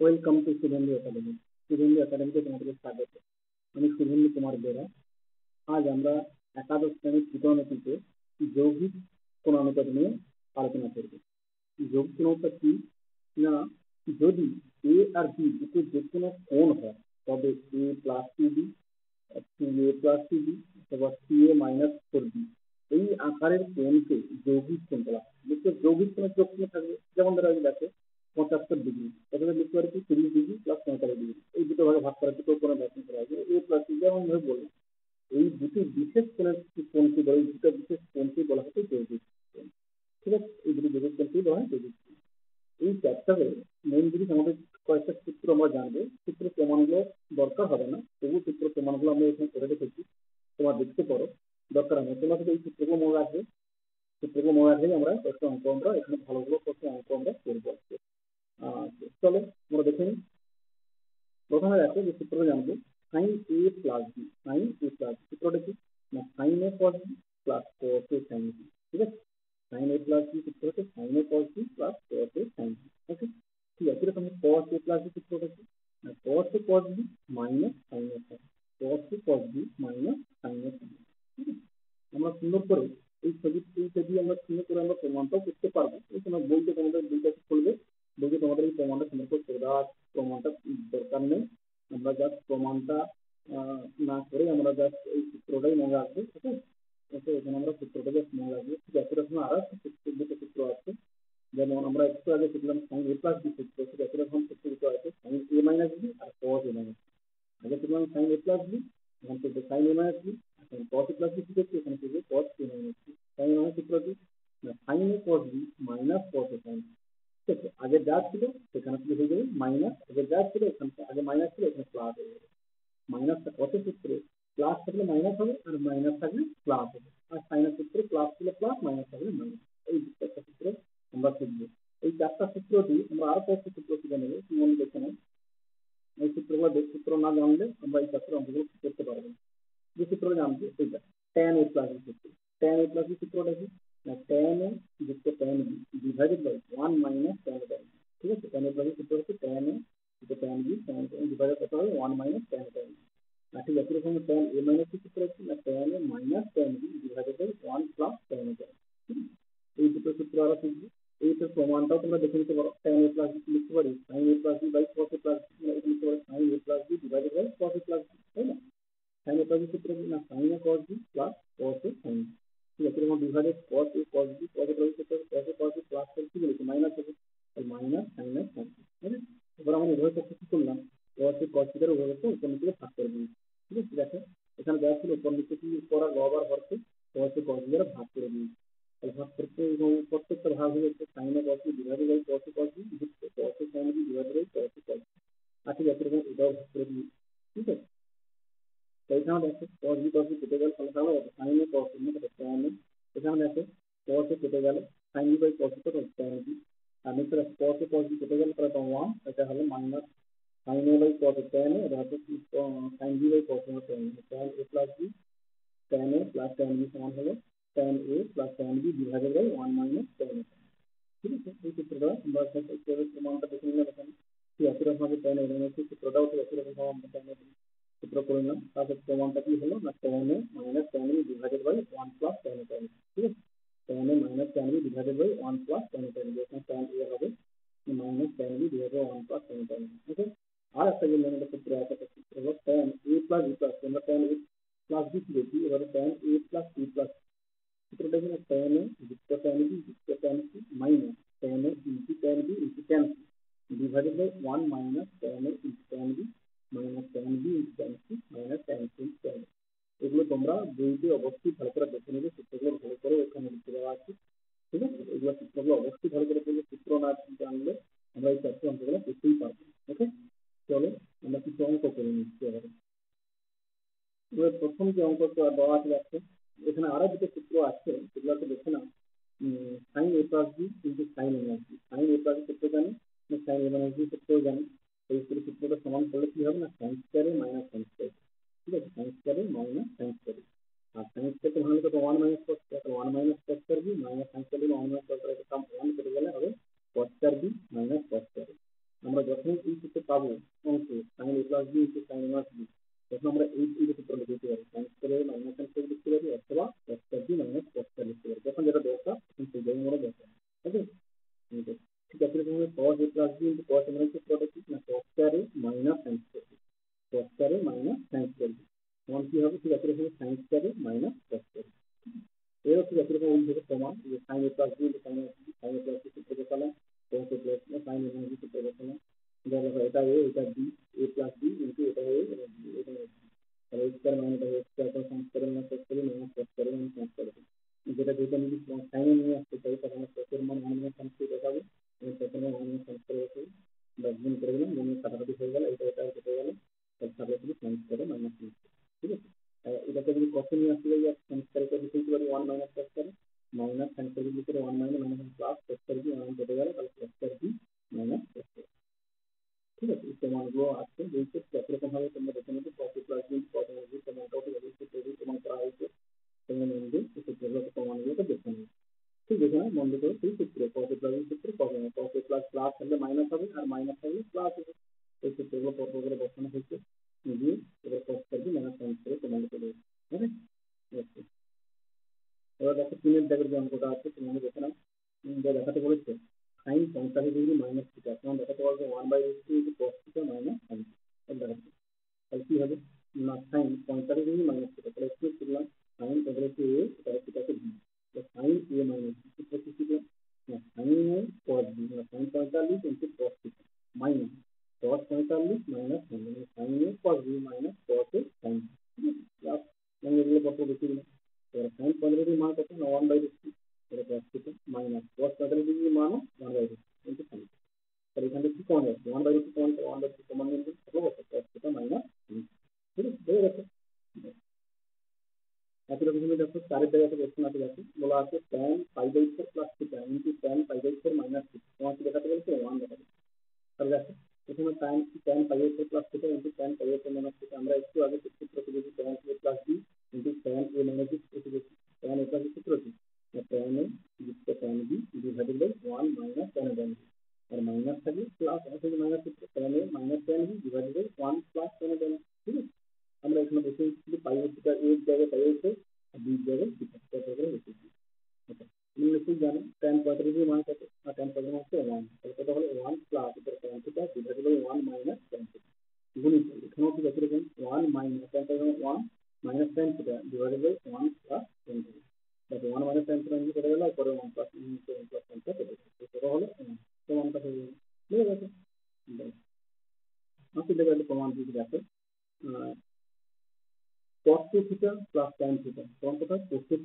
Welcome to Shubhendu academy Shubhendu একাডেমিতে তোমাদেরকে স্বাগত। আমি শুভেন্দু কুমার বেরা আজ আমরা একাদশ শ্রেণির ত্রিকোণমিতিতে যৌগিক কোণানুপাত নিয়ে আলোচনা করব। যৌগিক কোণানুপাত কি? না, যদি এ আর বি দুটো যে কোনো কোণ হয়, তবে A plus two B two A plus two B অথবা C A minus four B এই আকারের কোণকে যৌগিক কোণ বলা হয়। যৌগিক কোণের যোগ থাকবে। যেমন ধরো দেখো পঁচাত্তর ডিগ্রি এখানে লিখতে পারি কি তিরিশ ডিগ্রি প্লাস পঁয়তাল্লিশ প্রথমে দেখো যে সূত্রটা জানবো sine A plus B sine A plus সূত্রটা কি না sine A cos B plus cos A sine B ঠিক আছে সাইন এ প্লাস বি সূত্র হচ্ছে sine A cos B plus cos A sine B okay ঠিক আছে এরকম কস এ প্লাস বি সূত্রটা কি না cos A cos B minus sine A sine cos A cos B minus sine A sine ঠিক আছে আমরা সুন্দর করে এই ছবি এই ছবি আমরা সুন্দর করে আমরা প্রমাণটাও করতে পারবো এই সময় বইতে তোমাদের বইটা খুলবে বলছি তোমাদের এই প্রমাণটা সুন্দর করে করে দেওয়া প্রমাণটা দরকার নেই আমরা জাস্ট প্রমাণটা না করে আমরা জাস্ট এই সূত্রটাই মনে রাখব, ঠিক আছে? এখানে আমরা সূত্রটা জাস্ট মনে রাখব, ঠিক আছে? এরকম আর একটা সূত্র আছে। যেমন আমরা একটু আগে শিখলাম সাইন এ প্লাস বি সূত্র, ঠিক আছে? এরকম সূত্র দুটো আছে সাইন এ মাইনাস বি আর কস এ মাইনাস আগে শিখলাম সাইন এ প্লাস বি হবে আর মাইনাস থাকলে প্লাস হবে আর সাইনের সূত্রে প্লাস ছিল প্লাস মাইনাস থাকলে মাইনাস এই চারটা সূত্র আমরা শিখবো এই চারটা সূত্রটি আমরা আরো কয়েকটা সূত্র শিখে নেবো কি মনে দেখে নেই এই সূত্রগুলো সূত্র না জানলে আমরা এই চারটা অঙ্কগুলো করতে পারবো যে সূত্র জানবো এইটা ট্যান এ প্লাস সূত্র ট্যান এ প্লাস সূত্রটা কি না ট্যান এ যুক্ত tan B divided by one minus tan tan ঠিক আছে ট্যান এ প্লাস সূত্র হচ্ছে ট্যান এ যুক্ত tan B tan tan divided কত হবে ওয়ান মাইনাস ট্যান ট্যান అంటే ఎప్పుడు tan a మైనస్ ఇక్కడ వచ్చిన tan minus tan b divided by 1 plus tan a ఈ సూత్ర సూత్రాల ఈ సమానత కూడా difference tan a plus b sin a plus b by প্রত্যেকটা ভাগ হয়ে যাচ্ছে sine A cos B divided by cos A cos এ সূত্র করে নিলাম তারপর প্রমাণটা কি হলো না tan A minus tan B divided by one plus tan A tan ঠিক আছে tan A minus tan B divided by one plus tan A tan এখানে ট্যান এ হবে minus tan B divided by one plus tan A tan okay আর একটা যে আমাদের সূত্র আছে সূত্র হলো tan A plus B plus আমরা ট্যান এ প্লাস বি কি দেখি এবারে tan A plus B plus সূত্রটা কি না ট্যান এ যুক্ত ট্যান বি যুক্ত tan C minus tan A into tan B into tan C divided by one minus tan A into tan B minus tan B into tan C minus tan C into tan এগুলো তোমরা বইতে অবশ্যই ভালো করে দেখে নেবে সূত্রগুলো ভালো করে ওখানে লিখে দেওয়া আছে ঠিক আছে এগুলো সূত্রগুলো অবশ্যই ভালো করে পড়লে সূত্র না জানলে আমরা এই চারটি অঙ্কগুলো করতেই পারব ওকে চলো আমরা কিছু অঙ্ক করে নিচ্ছি এবারে প্রথম যে অঙ্কটা দেওয়া আছে এখানে আরও দুটো সূত্র আছে, সেগুলোকে দেখে নাও। প্লাস বি কিন্তু sine A minus B A plus সূত্র জানি, না সাইন এ মাইনাস বি সূত্রও জানি। এই সূত্রটা সমান করলে কি হবে না? সাইন স্কোয়ারে মাইনাস সাইন স্কোয়ার ঠিক আছে? সাইন স্কোয়ারে মাইনাস সাইন স্কোয়ারে আর সাইন স্কোয়ারকে ভাঙলে তো one minus cos square one minus cos square B minus sine square one minus cos square কাম ওয়ান কেটে গেলে হবে cos square B minus cos square আমরা যখন এই সূত্র পাবো অংশ sine A plus B into sine minus B তখন আমরা এই দুটো সূত্র লিখতে পারি sine square minus sine square লিখতে পারি অথবা cos square B minus cos square লিখতে পারি যখন যেটা দরকার তখন সেই জায়গায় আমরা দরকার ওকে ঠিক আছে এরকম cos a plus B into cos a minus সূত্রটা কি না cos square A minus sine square তাহলে শুধু সাইন স্কোয়ার মাইনাস সাইন ঠিক আছে এটাকে যদি কত নিয়ে আসতে যাই সাইন স্কোয়ার করে লিখতে পারি one minus cos square minus sine square লিখতে পারি one minus minus plus cos square B one কেটে গেল তাহলে cos square B minus cos square ঠিক আছে এই প্রমাণগুলো আছে যেই ক্ষেত্রে একরকম ভাবে তোমরা দেখে নেবে cos a plus B cos a minus B প্রমাণটাও ঠিক আছে তৈরি প্রমাণ করা হয়েছে তোমরা মন দিয়ে এই সূত্রগুলো প্রমাণগুলোকে দেখে নেবে ঠিক এখানে মন দিয়ে সেই সূত্র cos a প্লাস বি সূত্র cos a cos a plus plus হলে মাইনাস হবে আর মাইনাস হলে প্লাস হবে মাইনাস সাইন স্কয়ার ঠিক আছে এবার দেখো তিনের দাগের যে অঙ্কটা আছে তোমাকে দেখে যা দেখাতে বলেছে সাইন পঞ্চাশ ডিগ্রি মাইনাস থিটা তোমার দেখাতে পারবে one by root two into cos theta minus ಸಿಕ್ಕಿಲ್ಲ ಇದರ ಸೈನ್ ಬದಲಿಗೆ ಮಾಡಬೇಕು ನಾವು ಒನ್ ಬೈ ಸಿಕ್ಸ್ಟಿ ಇದರ ಸಿಕ್ಕಿತು ಮೈನಸ್ ಕೋಸ್ ಬದಲಿಗೆ ಮಾನ one by into sine sir ಇದರಿಂದ ತ್ರಿಕೋನ ಇರುತ್ತೆ ಒನ್ ಬೈ ತ್ರಿಕೋನ ಒನ್ ಬೈ ತ್ರಿಕೋನ ತಗೋಬೇಕು ಕೋಸ್ ಥೀಟಾ ಮೈನಸ್ ठीक है ऐसे लोग हमें देखो सारे तरह से क्वेश्चन आते जाते हैं बोला आपको tan five by four plus theta into tan five by four minus theta वहाँ से बताते बोलते हैं वन बताते तब जैसे इसमें मैं tan tan five by four plus theta into tan five by four minus theta हमारा इसको आगे sixty plus tan five plus B যদি tan a plus b into tan minus b সূত্র দেখি tan b কি যুক্ত tan b divided by one minus tan a আর minus থাকলে প্লাস আছে মাইনাস সূত্র tan a minus tan b divided by one plus tan a ঠিক আছে? আমরা এখানে বসে শুধু পাই থিটা এর জায়গায় পাই হচ্ছে আর বি জায়গায় থিটা করে বসেছি আচ্ছা তুমি নিশ্চয়ই জানো tan পঁয়তাল্লিশ মান কত? আর tan পঁয়তাল্লিশ হচ্ছে ওয়ান তাহলে কত হলো? ওয়ান প্লাস এটার tan theta divided by one minus tan theta গুণিত এখানেও ঠিক আছে এরকম one minus tan one minus sin theta divided by 1 plus sin theta দেখো 1 minus sin theta নিচে চলে গেল আর পরে 1 plus sin theta 1 plus sin theta চলে গেল সেটা হলো প্রমাণটা হয়ে গেল ঠিক আছে আজকে দেখো একটা প্রমাণ দিয়েছি দেখো cos 2 theta plus sin theta সমান কথা cos 2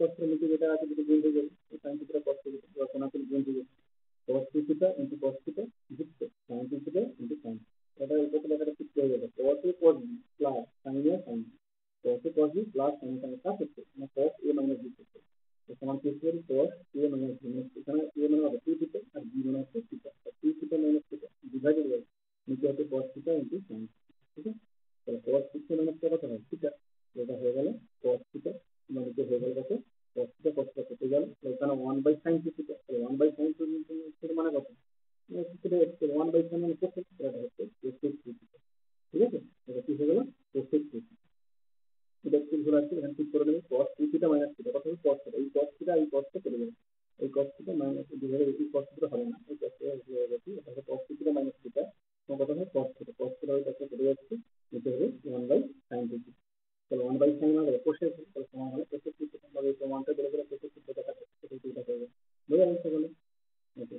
କଷ୍ଟ ରେ ଲେଖିବେ ଏଇଟା ଟିକେ ଭୁଲ ହେଇଗଲା ସାଇନ୍ ଥିଟା କଷ୍ଟ ଥିଟା ସନାତନ ଭୁଲ ହେଇଗଲା cos 2 theta into cos theta ଯୁକ୍ତ sin 2 ଥିଟା into sin ଏଇଟା ଉପରେ ଥିଲା ଏଇଟା ଠିକ ହେଇଗଲା cos a cos b plus sin a sin cos a cos b plus sin sin का सूत्र ना cos a minus b सूत्र तो समान केस में cos a minus b minus इतना a minus 2 ثeta और b minus 2 ثeta तो 2 ثeta minus ثeta विभाजित है नीचे आते cos ثeta into sin ठीक है तो cos ثeta minus क्या होता है ثeta ये हो गया cos ثeta মানে কি হয়ে গেল কত cos theta cos theta কেটে গেল এখানে 1 by sin theta 1 by sin ওকে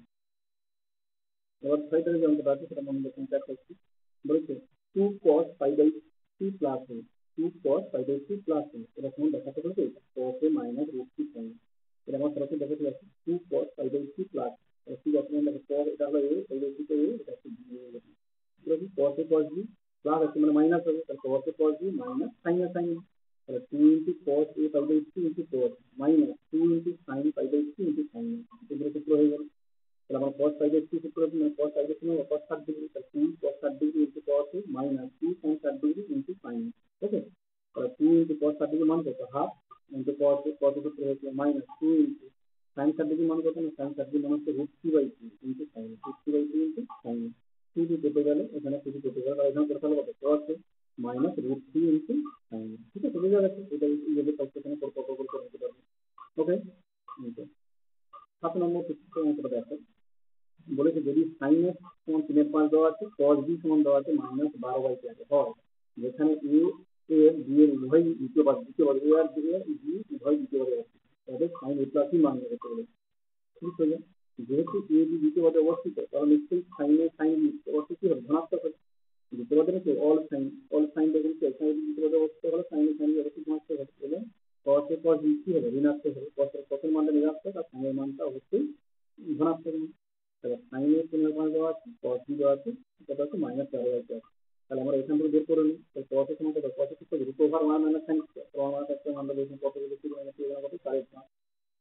এবার ছয়টার যে অঙ্কটা আছে সেটা মনে রাখুন চার করছি বলেছে two cos five by three plus A two cos five by three plus A এটা কেমন দেখাতে বলছে cos A minus root three sine এটা আমার সরাসরি দেখাতে যাচ্ছে two cos five by three plus three option দেখো কস এটা হলো A five by three A এটা হচ্ছে বি এটা কি কস এ কস বি প্লাস আছে মানে মাইনাস হবে তাহলে cos A cos B minus sine A sine তাহলে two into cos A five by three into cos minus two into sine five by three into sine এগুলো সূত্র হয়ে গেল সাইডের টু সূত্র মানে cos সাইডের সময় cos ষাট ডিগ্রি তাহলে টু cos ষাট degree into cos minus two sin ষাট ডিগ্রি ইন্টু sin ওকে তাহলে টু ইন্টু cos ষাট ডিগ্রি মান কত? হাফ ইন্টু cos cos সূত্র হচ্ছে মাইনাস টু ইন্টু sin ষাট ডিগ্রি মান কত? না sin ষাট ডিগ্রি মান হচ্ছে root three by two into sin root three by two into sine two two কেটে গেলে, এখানে টু টু কেটে গেলে এখানে করে ফেলে কত cos minus root three into sine ঠিক আছে বোঝা যাচ্ছে এটা এইভাবে ক্যালকুলেশন করে কত করে নিতে পারবে ওকে সাত নম্বর অঙ্কটা দেখো বলেছে যদি সাইন এক্স সমান তিনের পাঁচ দেওয়া আছে কস বি সমান দেওয়া আছে মাইনাস বারো বাই তেরো হয়। যেখানে এ এ বি এর উভয় দ্বিতীয় পাদ দ্বিতীয় পাদ এ আর বি এর বি উভয় দ্বিতীয় পাদে আছে তবে সাইন এ প্লাসই মান করতে হবে ঠিক আছে? যেহেতু এ বি দ্বিতীয় পদে অবস্থিত, তাহলে নিশ্চয়ই সাইন এ সাইন বি অবস্থিত কি হবে? ধনাত্মক হবে। দ্বিতীয় পদে রয়েছে অল সাইন অল সাইন দেখুন এখানে দ্বিতীয় পদে অবস্থিত হলে সাইন এ সাইন বি অবশ্যই ধনাত্মক হবে। এবং cos এ cos বি কি হবে? ঋণাত্মক হবে। cos এর cos এর মানটা ঋণাত্মক আর sin এর মানটা অবশ্যই ধনাত্মক sin এর তিনের মান দেওয়া আছে cos দেওয়া আছে, সেটা হচ্ছে মাইনাস তেরো হাজার তেরো তাহলে আমরা এখান থেকে বের করে নিই তাহলে cos এর সমান কত cos এর ক্ষেত্রে root over one minus sine one minus একটা মান দেবো কত বলে কি মাইনাস টু কত সাড়ে পাঁচ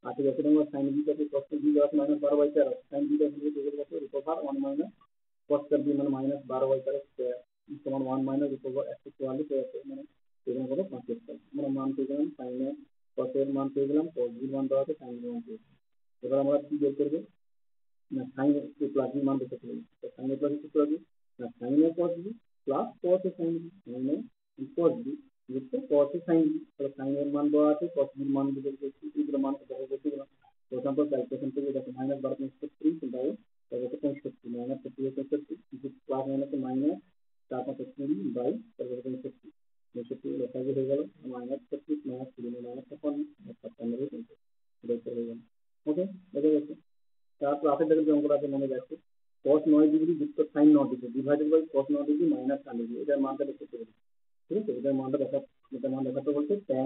আর ঠিক আছে আমরা sin বি কত cos বি দেওয়া আছে মাইনাস বারো বাই তেরো sin বি দেওয়া আছে কত root over one minus cos B মানে মাইনাস বারো বাই তেরো স্কোয়ার সমান ওয়ান মাইনাস রুট ওভার একশো চুয়াল্লিশ হয়ে আছে মানে এখানে কত পাঁচ আমরা মান পেয়ে গেলাম sin এর cos এর মান পেয়ে গেলাম cos বি মান দেওয়া আছে sin এর মান পেয়ে এবার আমরা কি বের করব না sin এ প্লাস বি মান বের করতে হবে sin এ প্লাস কি করবে না sin A cos B plus cos A sin B sin A A sin B sin এর মান দেওয়া আছে cos এর মান বের করতে এগুলো মান কত হবে দেখতে গেলাম প্রথম তো ক্যালকুলেশন থেকে দেখো মাইনাস বারো পঁয়ষট্টি তাই তাহলে কত পঁয়ষট্টি মাইনাস ফিফটি পঁয়ষট্টি প্লাস মাইনাস মাইনাস চার পাঁচ কুড়ি বাই তারপরে পঁয়ষট্টি পঁয়ষট্টি লেখাগুলো হয়ে গেল মাইনাস ছত্রিশ মাইনাস কুড়ি মাইনাস ছাপ্পান্ন ছাপ্পান্ন হয়ে গেল ওকে বোঝা গেছে তারপর আপের দেখে অঙ্কটা আছে মনে যাচ্ছে cos নয় ডিগ্রি যুক্ত সাইন নয় ডিগ্রি ডিভাইডেড বাই cos নয় ডিগ্রি মাইনাস সাইন ডিগ্রি এটার মানটা দেখতে পেরে ঠিক আছে এটার মানটা দেখা এটার মান দেখাতে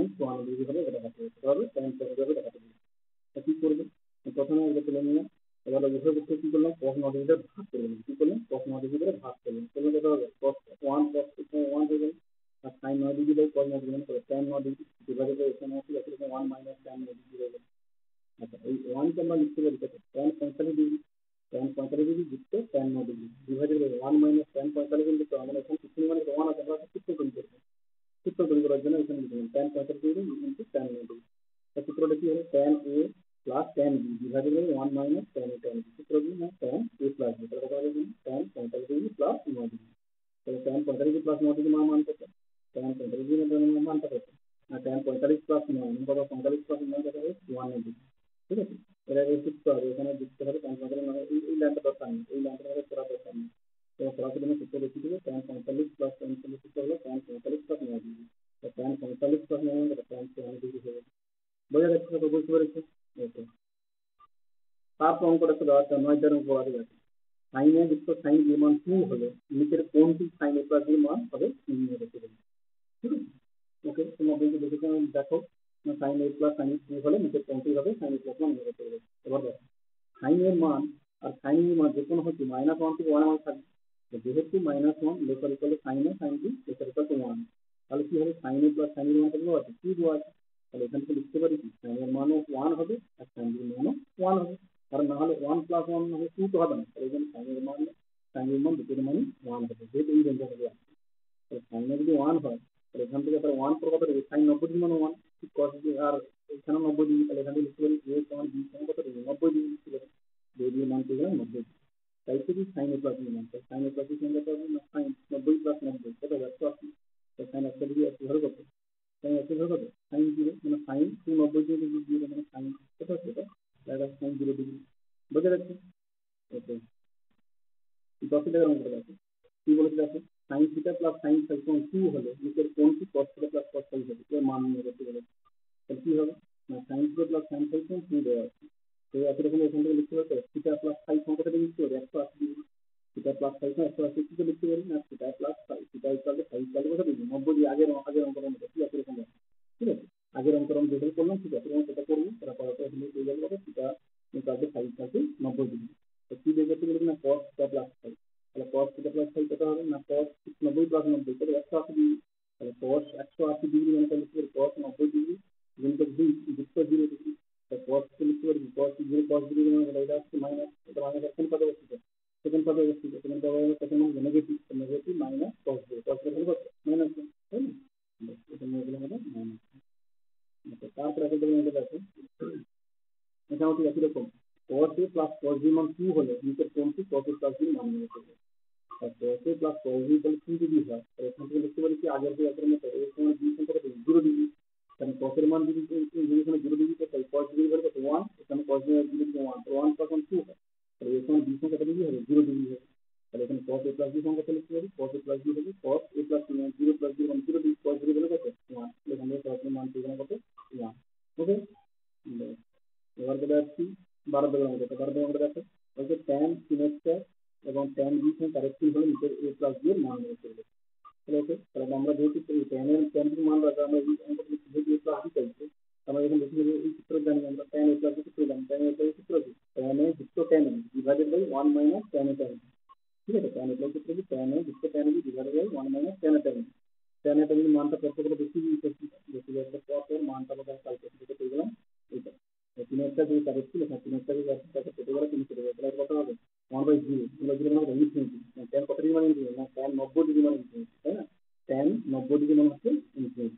tan ওয়ান ডিগ্রি হবে এটা দেখাতে হবে তাহলে tan হবে দেখাতে বলছে কি করবে? প্রথমে এটা তুলে নিলাম, এবার উভয় পক্ষে কি করলাম কস নয় ডিগ্রি ভাগ করে নিলাম কি করলাম কস নয় ডিগ্রি করে ভাগ করলাম করলে কত হবে cos ওয়ান cos ওয়ান হয়ে গেল আর সাইন নয় ডিগ্রি বাই cos নয় ডিগ্রি মানে tan নয় ডিগ্রি ডিভাইডেড বাই এখানে আছে এখানে ওয়ান মাইনাস tan নয় ডিগ্রি হয়ে গেল আচ্ছা এই ওয়ানকে আমরা লিখতে পারি কত tan পঁয়তাল্লিশ ডিগ্রি tan পঁয়তাল্লিশ ডিগ্রি যুক্ত tan নয় degree divided by one minus tan পঁয়তাল্লিশ ডিগ্রি তো আমরা এখানে কিছু মানে ওয়ান আছে আমরা সূত্র তৈরি করব সূত্র তৈরি করার জন্য এখানে লিখলাম tan পঁয়তাল্লিশ ডিগ্রি ইন্টু tan নয় ডিগ্রি সূত্রটা কি হবে tan a plus tan b divided by one minus tan a tan b সূত্র কি না tan a প্লাস b তাহলে কত হবে tan পঁয়তাল্লিশ ডিগ্রি প্লাস নয় ডিগ্রি তাহলে tan পঁয়তাল্লিশ প্লাস নয় ডিগ্রি মান কত tan পঁয়তাল্লিশ ডিগ্রি মানটা কত না tan পঁয়তাল্লিশ প্লাস নয় কত পঁয়তাল্লিশ প্লাস নয় কত হবে ওয়ান ডিগ্রি ঠিক আছে এটা যুক্ত হবে এখানে যুক্ত হবে tan পঁয়তাল্লিশ মানে এই এই লাইনটা দরকার নেই এই লাইনটা আমাদের করা দরকার নেই তো সরাসরি আমি সূত্র লিখে দেবো tan পঁয়তাল্লিশ প্লাস পঁয়তাল্লিশ সূত্র হলো tan পঁয়তাল্লিশ প্লাস নয় ডিগ্রি তো tan পঁয়তাল্লিশ প্লাস নয় মানে tan চুয়ান্ন ডিগ্রি হবে বোঝা যাচ্ছে তারপর অঙ্কটা আছে আছে সাইন এ যুক্ত সাইন বি মান টু হলে নিচের কোনটি সাইন এ প্লাস মান হবে শূন্য রেখে দেবে ঠিক আছে ওকে তোমার বইতে দেখে দেখো sine A plus sine two হলে নিচের কোনটি হবে সাইন এ ওয়ান সাইন এর মান আর সাইন এর মান যে কোনো হচ্ছে মাইনাস ওয়ান থেকে ওয়ান মান থাকবে যেহেতু মাইনাস ওয়ান লেখার equal sine A sine B লেখার ইকাল টু ওয়ান তাহলে কি হবে? সাইন এ প্লাস সাইন এর মান দেওয়া আছে কি দেওয়া আছে? তাহলে এখান থেকে লিখতে পারি কি? এর মানও ওয়ান হবে, আর বির মানও ওয়ান হবে। কারণ না হলে ওয়ান প্লাস ওয়ান হবে টু তো হবে না। তাহলে এখানে এর মান এর মান, দুটোর মানই ওয়ান হবে। যেহেতু এই রেঞ্জে হবে তাহলে এ যদি ওয়ান হয়, তাহলে এখান থেকে তাহলে ওয়ান পর কত দেবে সাইন নব্বই ডিগ্রি মানে ওয়ান কস আর এখানে নব্বই ডিগ্রি তাহলে এখান থেকে লিখতে পারি এ সমান বি সমান কত ডিগ্রি নব্বই ডিগ্রি লিখতে পারি। দুই ডিগ্রি মান পেয়ে গেলাম নব্বই। তাই থেকে সাইন এ প্লাস মান। তাই সাইন এ প্লাস সঙ্গে কত হবে? না সাইন নব্বই প্লাস নব্বই। কত একশো আশি। সাইন একশো ডিগ্রি একশো ধরে কত? সাইন একশো ধরে কত মানে সাইন টু নব্বই ডিগ্রি জিরো মানে সাইন জিরো ডিগ্রি বোঝা যাচ্ছে ওকে দশ টাকার অঙ্ক আছে কি বলেছে দেখো sine theta plus sine five point two হলে নিচের প্লাস কস হবে এর মান নিয়ে করতে বলেছে তাহলে কি হবে? না sine theta plus sine five point two দেওয়া আছে। তো একই রকম এখান থেকে লিখতে পারবে থিটা প্লাস ফাইভ সংখ্যাটা লিখতে পারবে একশো আশি ডিগ্রি থিটা প্লাস ফাইভ একশো আশি লিখতে পারি না theta plus five theta equal five equal কথা ডিগ্রি নব্বই আগের আগের অঙ্কের মতো ঠিক আছে, এরকম ঠিক আছে? আগের অঙ্কের আমি যেটা করলাম, ঠিক আছে, এরকম সেটা করব সেটা করার পর হলে পেয়ে যাবে থিটা ইকুয়াল ফাইভ থাকে নব্বই ডিগ্রি তো কি বের না? Cos plus cos a plus cos b তাহলে টু যদি হয় তাহলে এখান থেকে লিখতে পারি কি আগের যে একের মতো a সমান b সমান কত জিরো ডিগ্রি কারণ cos এর মান যদি যদি এখানে জিরো ডিগ্রি হয় cos ডিগ্রি বলে কত ওয়ান এখানে cos জিরো ডিগ্রি ওয়ান তো ওয়ান তখন টু হয় তাহলে a সমান b সমান কত ডিগ্রি হবে জিরো ডিগ্রি হবে তাহলে এখানে cos a প্লাস b সমান কত লিখতে পারি cos a প্লাস b হবে cos a plus zero plus zero মানে জিরো ডিগ্রি cos জিরো বলে কত ওয়ান এখানে cos এর মান পেয়ে কত ওয়ান ওকে এবার চলে আসছি বারো দেবের মধ্যে তো বারো দেবের মধ্যে এবং ট্যান বি সমান কারেক্টিং হলে নিচের এ প্লাস বি এর মান বের করবে ইনক্রিজ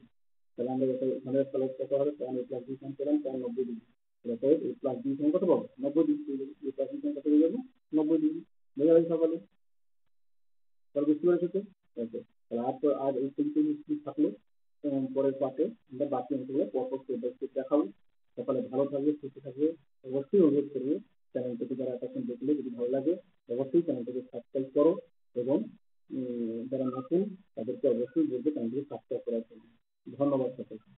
তাহলে আমরা এখানে সলভ করতে হবে তখন এই প্লাস বি সাইন পেলাম তখন নব্বই ডিগ্রি অতএব এই প্লাস বি সাইন কত পাবো নব্বই ডিগ্রি এই প্লাস বি সাইন কত হয়ে যাবে নব্বই ডিগ্রি বোঝা গেছে সকালে তাহলে বুঝতে পেরেছ তো ওকে তাহলে আর তো আর এই তিনটে মিস্ত্রি থাকল পরের পাতে আমরা বাকি অংশগুলো পরপর স্টেপ বাই স্টেপ দেখাবো সকালে ভালো থাকবে সুস্থ থাকবে অবশ্যই অনুরোধ করব চ্যানেলটিকে যারা এতক্ষণ দেখলে যদি ভালো লাগে অবশ্যই চ্যানেলটিকে সাবস্ক্রাইব করো এবং যারা নতুন তাদেরকে অবশ্যই বলব তাদেরকে সাবস্ক্রাইব করার জন্য। ধন্যবাদ সকলকে।